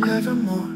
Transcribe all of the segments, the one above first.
stretching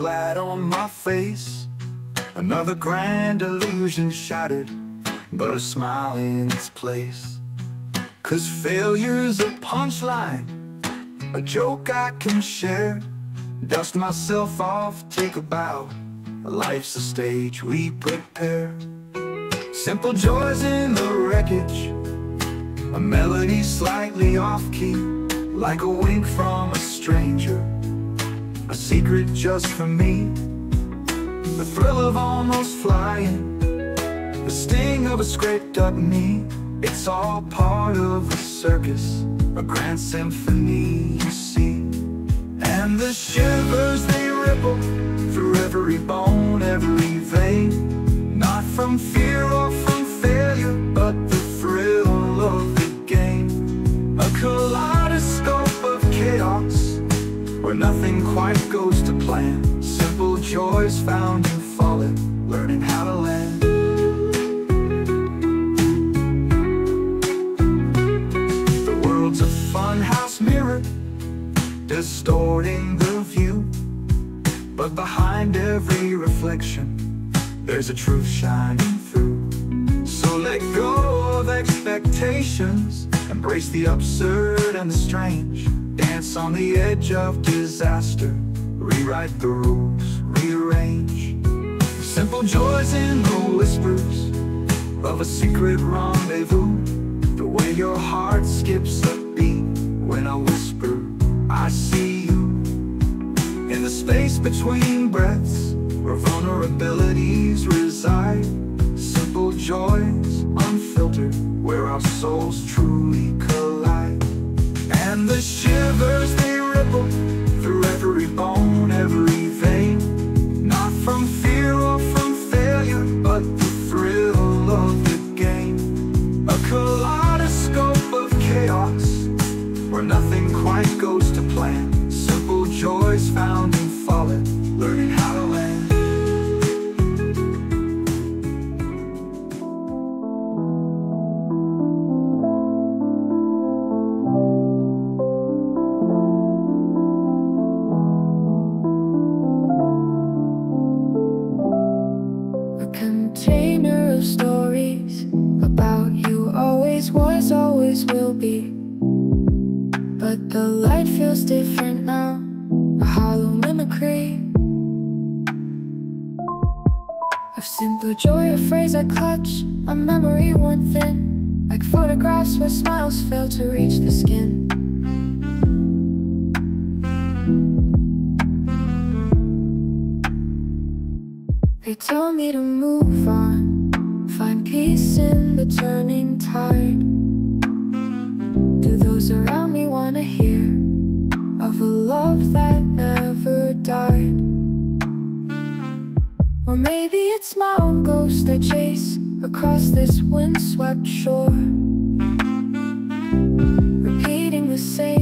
flat on my face. Another grand illusion shattered, but a smile in its place. Cause failure's a punchline, a joke I can share. Dust myself off, take a bow. Life's a stage we prepare. Simple joys in the wreckage, a melody slightly off key, like a wink from a stranger. A secret just for me. The thrill of almost flying, the sting of a scraped up knee. It's all part of a circus, a grand symphony, you see. And the shivers they ripple through every bone, every vein. Not from fear or from failure, but the thrill of the game. A where nothing quite goes to plan. Simple joys found in falling, learning how to land. The world's a funhouse mirror, distorting the view. But behind every reflection, there's a truth shining through. So let go of expectations, embrace the absurd and the strange. Dance on the edge of disaster, rewrite the rules, rearrange. Simple joys in the whispers of a secret rendezvous. The way your heart skips a beat when I whisper, I see you. In the space between breaths, where vulnerabilities reside. Simple joys, unfiltered, where our souls truly collide. And the shivers they ripple through every bone, Or maybe it's my own ghost I chase across this windswept shore. Repeating the same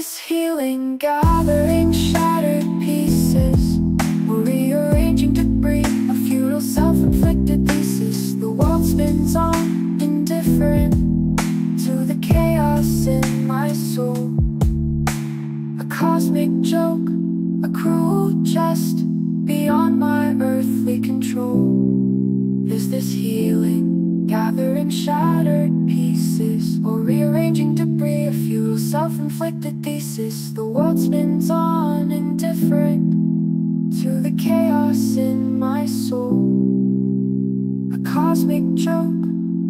is healing, gathering shattered pieces. We're rearranging debris, a futile self-inflicted thesis. The world spins on, indifferent to the chaos in my soul. A cosmic joke, a cruel jest, beyond my earthly control. Is this healing, gathering shattered pieces. Or rearranging debris A futile self-inflicted thesis The world spins on indifferent To the chaos in my soul. A cosmic joke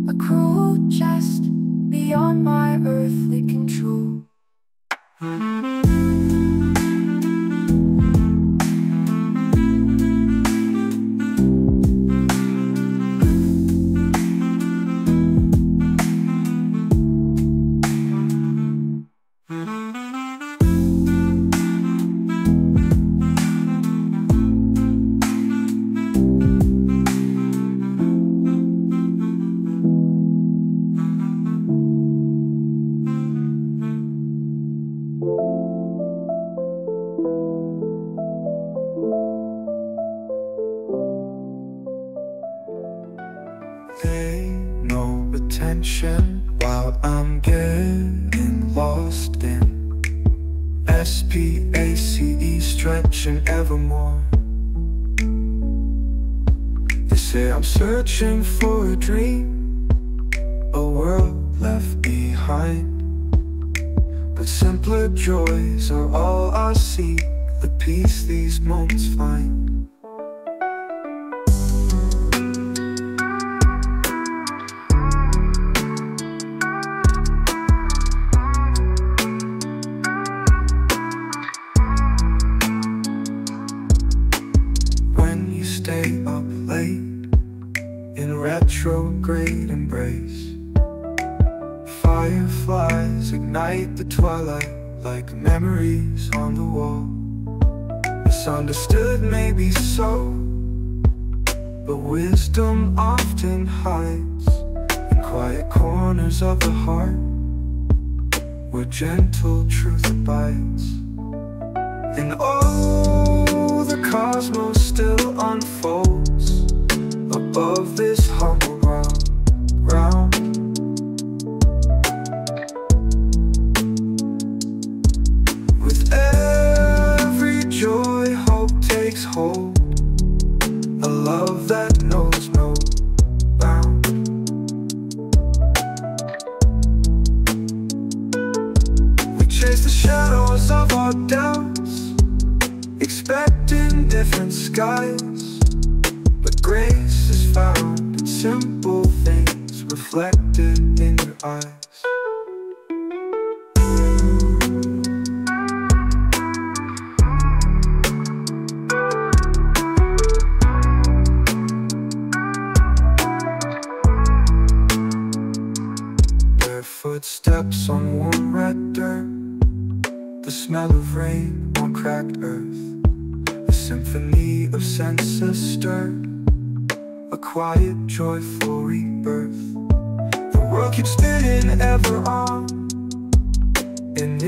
A cruel jest Beyond my earthly control. searching for fundamental truth abides. And oh, the cosmos still unfolds. Above this humble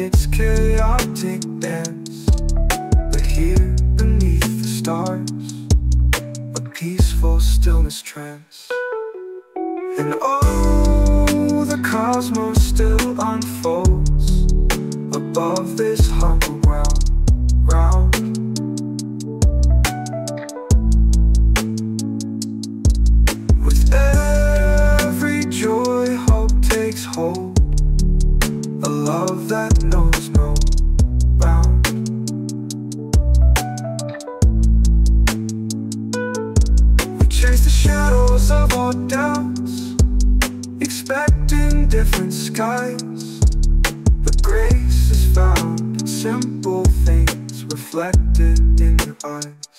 its chaotic dance. But here beneath the stars A peaceful stillness trance. And oh the cosmos still unfolds Above this humble skies. But grace is found in simple things Reflected in your eyes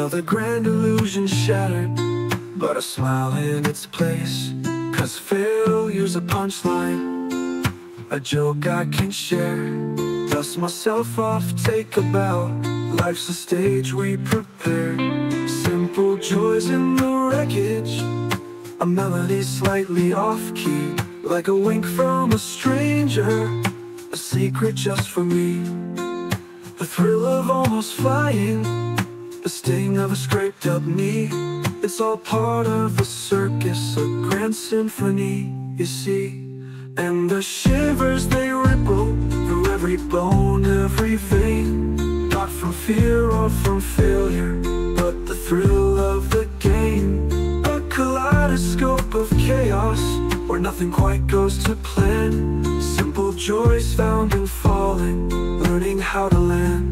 Another grand illusion shattered But a smile in its place Cause failure's a punchline. A joke I can share Dust myself off, take a bow. Life's a stage we prepare. Simple joys in the wreckage A melody slightly off-key Like a wink from a stranger a secret just for me. The thrill of almost flying The sting of a scraped up knee. It's all part of a circus A grand symphony, you see. And the shivers they ripple Through every bone, every vein Not from fear or from failure But the thrill of the game. A kaleidoscope of chaos Where nothing quite goes to plan. Simple joys found in falling Learning how to land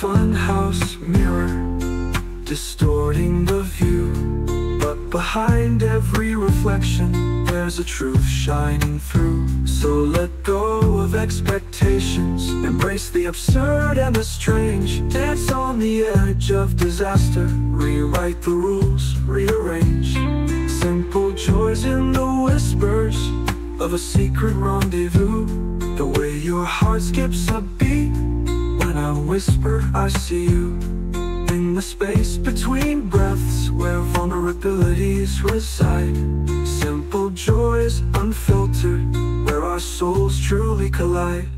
funhouse mirror Distorting the view. But behind every reflection There's a truth shining through. So let go of expectations Embrace the absurd and the strange. Dance on the edge of disaster Rewrite the rules, rearrange. Simple joys in the whispers Of a secret rendezvous. The way your heart skips a beat whisper I see you. In the space between breaths Where vulnerabilities reside Simple joys unfiltered Where our souls truly collide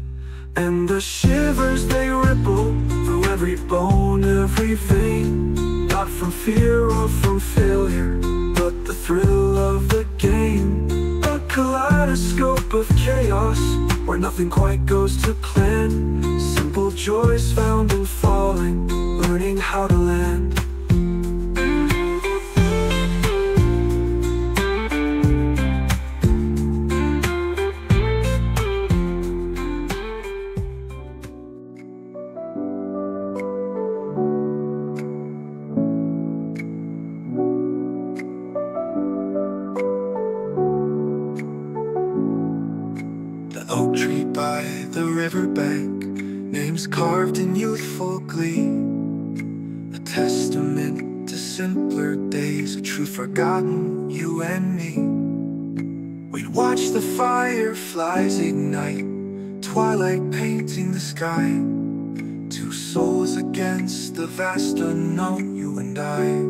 And the shivers they ripple Through every bone, every vein Not from fear or from failure But the thrill of the game. A kaleidoscope of chaos Where nothing quite goes to plan joys found in falling Learning how to land sky Two souls against the vast unknown, you and I.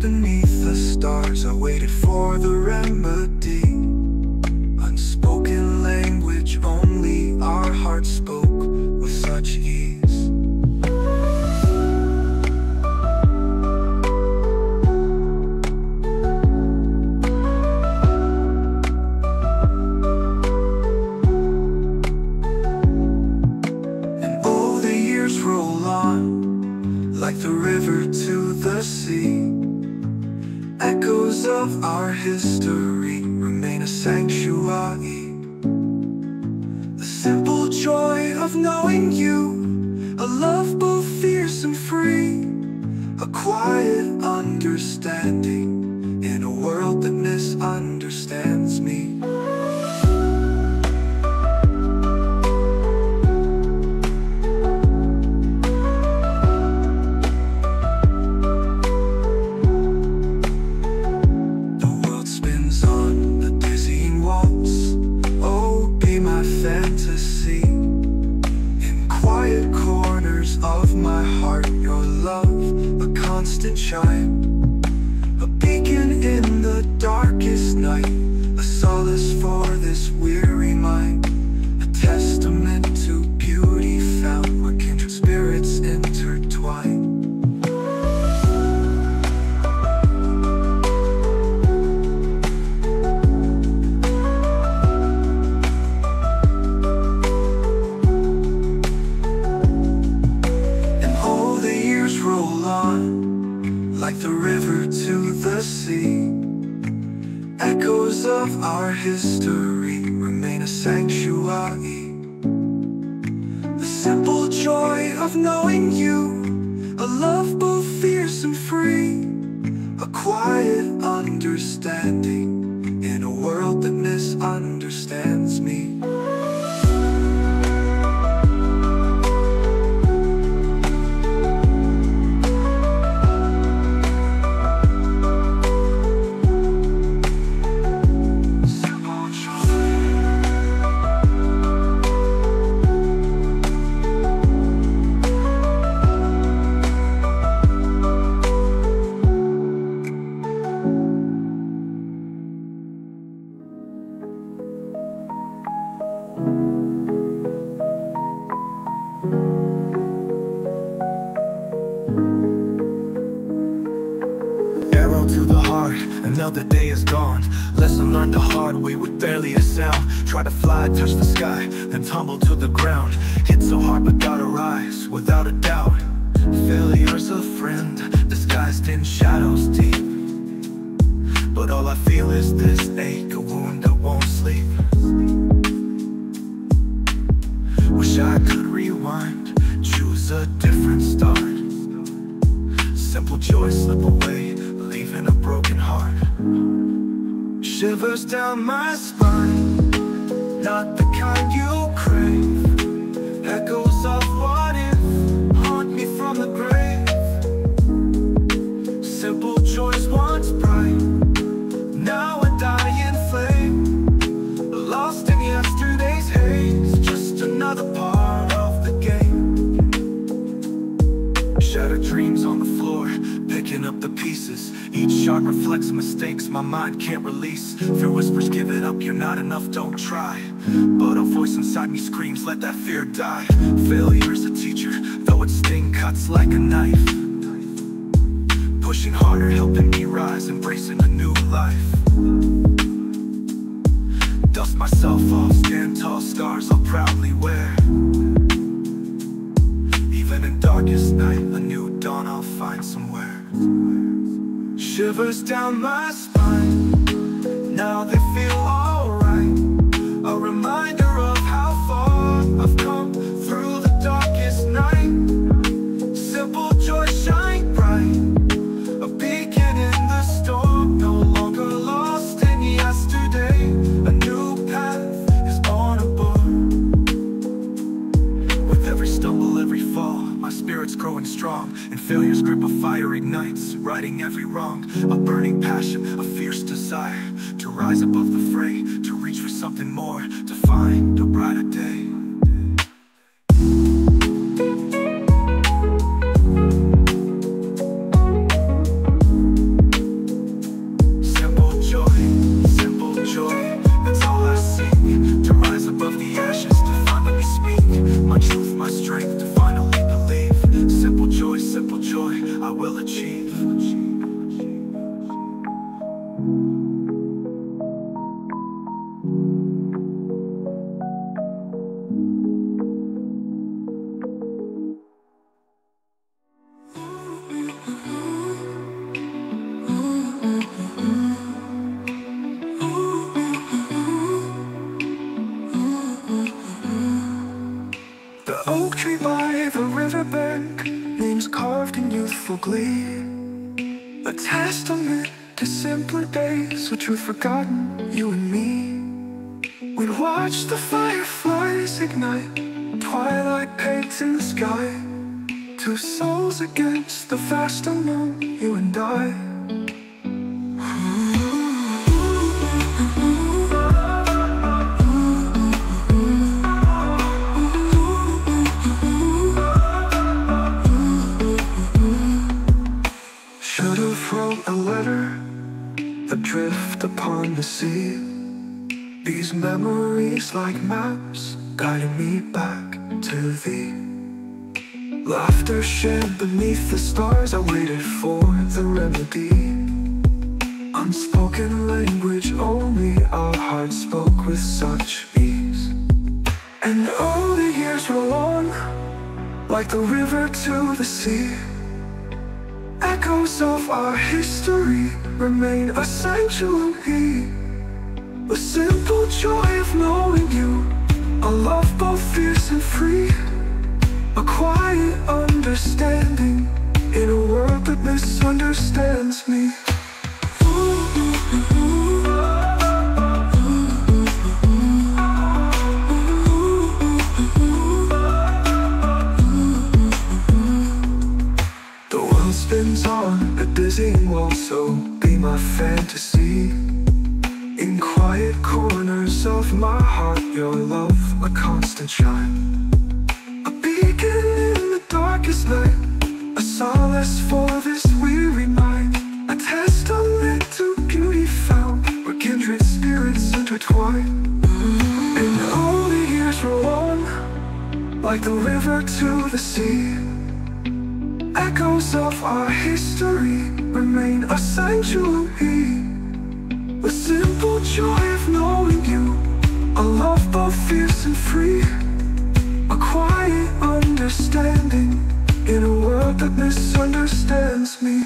beneath the stars. I waited for the remedy. now the day is gone. Lesson learned the hard way with barely a sound. Try to fly, touch the sky, then tumble to the ground. Hit so hard but gotta rise, without a doubt. Failure's a friend, disguised in shadows deep. But all I feel is this ache, a wound that won't sleep. Wish I could rewind, choose a different start. Simple joy slip away. Shivers down my spine. Not the kind you crave. Each shot reflects mistakes my mind can't release. Fear whispers, give it up, you're not enough, don't try. But a voice inside me screams, let that fear die. Failure is a teacher, though its sting cuts like a knife. Pushing harder, helping me rise, embracing a new life. Dust myself off, stand tall, scars I'll proudly wear. Even in darkest night, a new dawn I'll find somewhere. Shivers down my spine. Now they feel alright. A reminder of how far I've come Through the darkest night. Simple joy shine bright. A beacon in the storm No longer lost in yesterday. A new path is on board. With every stumble, every fall My spirit's growing strong And failure's grip a fiery Righting every wrong A burning passion, a fierce desire To rise above the fray To reach for something more To find a brighter day adrift upon the sea. These memories like maps guiding me back to thee. Laughter shared beneath the stars, I waited for the remedy. Unspoken language only our hearts spoke with such ease. And all the years roll on like the river to the sea. Echoes of our history remain a sanctuary. The simple joy of knowing you, a love both fierce and free. A quiet understanding in a world that misunderstands me. The world spins on a dizzying wall, so my fantasy. In quiet corners of my heart, your love a constant shine. A beacon in the darkest night, a solace for this weary mind. A testament to beauty found, where kindred spirits intertwine. And all the years roll on, like the river to the sea. Echoes of our history remain a sanctuary. The simple joy of knowing you, a love both fierce and free. A quiet understanding in a world that misunderstands me.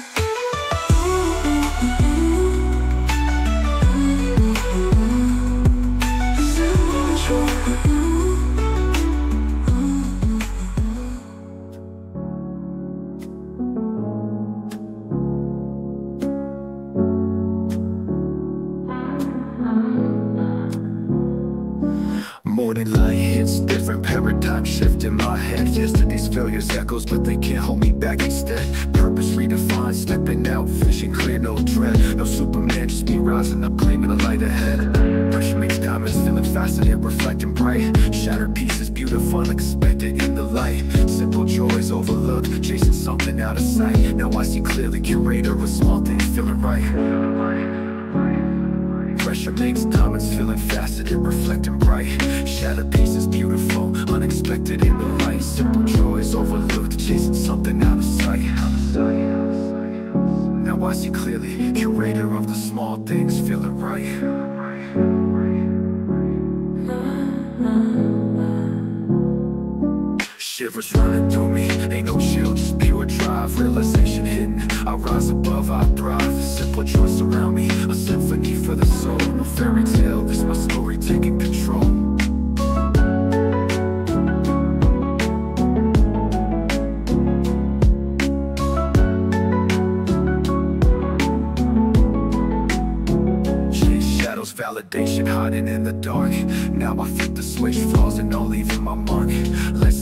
Pressure makes diamonds feeling faceted, reflecting bright. Shattered pieces beautiful, unexpected in the light. Simple joys overlooked, chasing something out of sight. Now I see clearly, curator of the small things, feeling right. Shivers running through me, ain't no chill, just drive Realization hidden, I rise above, I thrive. Simple joys surround me, a symphony for the soul. No fairy tale, this my story taking control. Shadows, validation hiding in the dark. Now I flip the switch, flaws and all leaving my mark. Lessons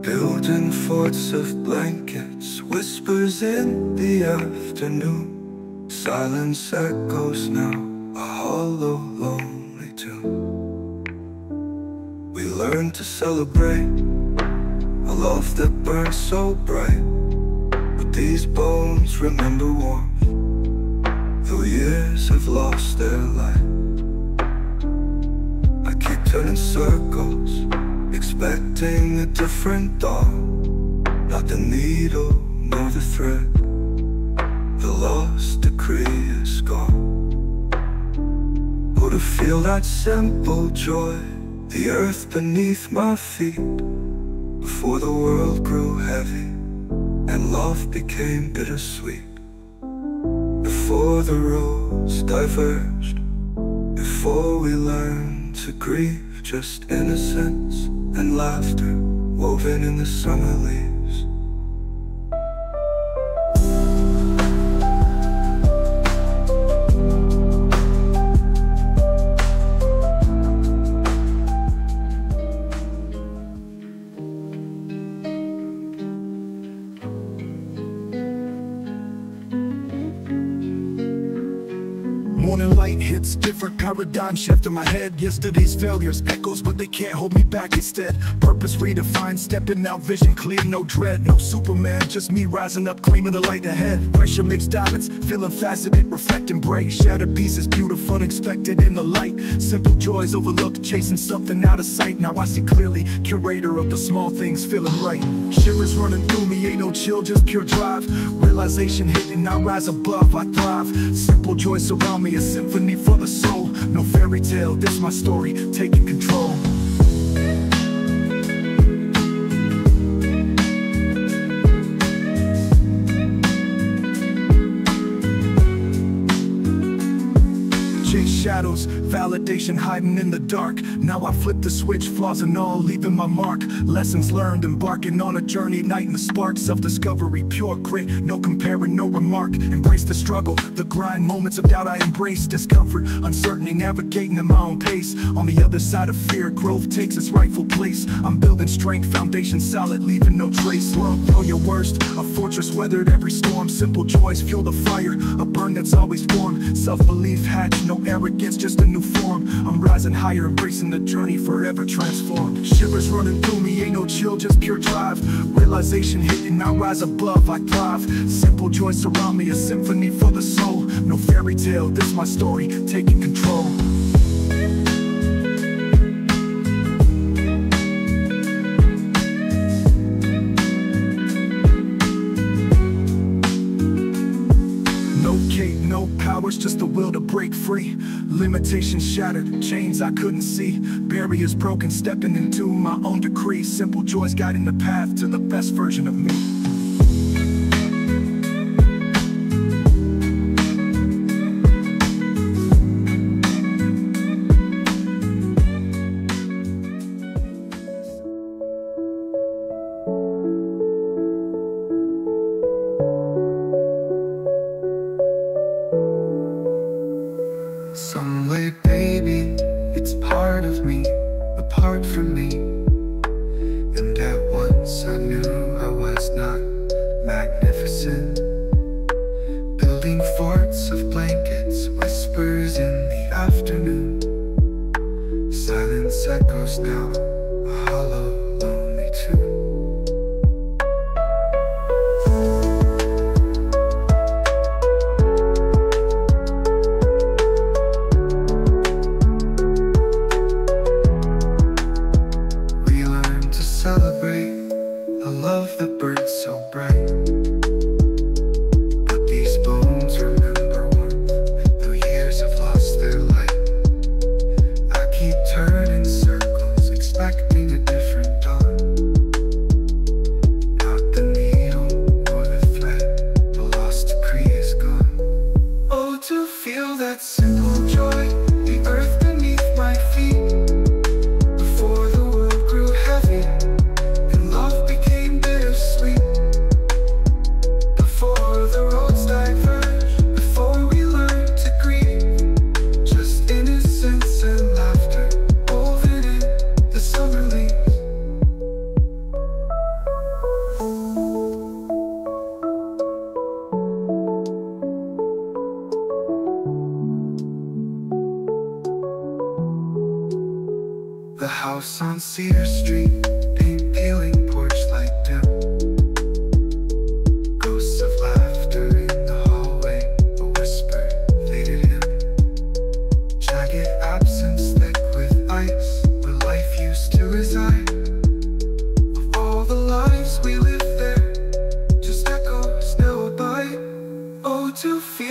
Building forts of blankets, whispers in the afternoon. Silence echoes now, a hollow, lonely tune. We learn to celebrate a love that burns so bright But these bones remember warmth Expecting a different dawn. Not the needle nor the thread. The lost decree is gone. Oh, to feel that simple joy? The earth beneath my feet. Before the world grew heavy and love became bittersweet. Before the roads diverged, before we learned to grieve just innocence and laughter woven in the summer leaves. Paradigm shift in my head. Yesterday's failures, echoes, but they can't hold me back instead. Purpose redefined, stepping out, vision clear, no dread. No Superman, just me rising up, claiming the light ahead. Pressure makes diamonds, feeling faceted, reflecting bright. Shattered pieces, beautiful, unexpected in the light. Simple joys overlooked, chasing something out of sight. Now I see clearly, curator of the small things, feeling right. Shivers running through me, ain't no chill, just pure drive. Realization hitting, I rise above, I thrive. Simple joys surround me, a symphony for the soul No fairy tale, this my story, taking control shadows, validation hiding in the dark. Now I flip the switch, flaws and all, leaving my mark. Lessons learned, embarking on a journey Igniting the spark, self-discovery, pure grit No comparing, no remark. Embrace the struggle, the grind Moments of doubt I embrace. Discomfort, uncertainty, navigating at my own pace. On the other side of fear, growth takes its rightful place. I'm building strength, foundation solid, leaving no trace. Love, know your worst, a fortress weathered every storm. Simple joys fuel the fire, a burn that's always warm. Self-belief hatch, no arrogance, just a new form. I'm rising higher, embracing the journey, forever transformed. Shivers running through me, ain't no chill, just pure drive. Realization hitting, I rise above, I thrive. Simple joys surround me, a symphony for the soul. No fairy tale, this my story, taking control No cape, no powers, just the will to break free. Limitations shattered, chains I couldn't see. Barriers broken, stepping into my own decree. Simple joys guiding the path to the best version of me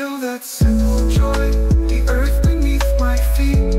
feel that simple joy, the earth beneath my feet.